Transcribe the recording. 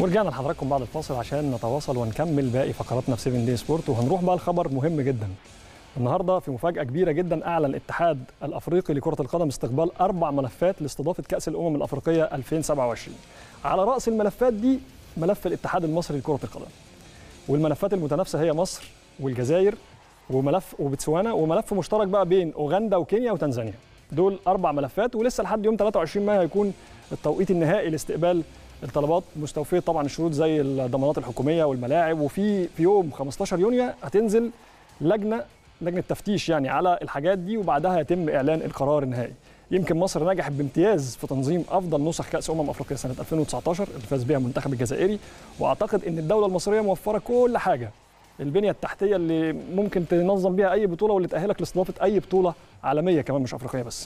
ورجعنا لحضراتكم بعد الفاصل عشان نتواصل ونكمل باقي فقراتنا في 7 دي سبورت وهنروح بقى لخبر مهم جدا. النهارده في مفاجأة كبيرة جدا أعلن الاتحاد الأفريقي لكرة القدم استقبال أربع ملفات لاستضافة كأس الأمم الأفريقية 2027 على رأس الملفات دي ملف الاتحاد المصري لكرة القدم. والملفات المتنافسة هي مصر والجزائر وملف وبتسوانا وملف مشترك بقى بين أوغندا وكينيا وتنزانيا. دول أربع ملفات ولسه لحد يوم 23 مايو هيكون التوقيت النهائي لاستقبال الطلبات مستوفيه طبعا الشروط زي الضمانات الحكومية والملاعب وفي في يوم 15 يونيو هتنزل لجنة لجنة تفتيش يعني على الحاجات دي وبعدها يتم إعلان القرار النهائي. يمكن مصر نجحت بامتياز في تنظيم أفضل نسخ كأس أمم أفريقيا سنة 2019 اللي فاز بها المنتخب الجزائري. وأعتقد إن الدولة المصرية موفرة كل حاجة. البنية التحتية اللي ممكن تنظم بيها أي بطولة واللي تأهلك لاستضافة أي بطولة عالمية كمان مش أفريقية بس.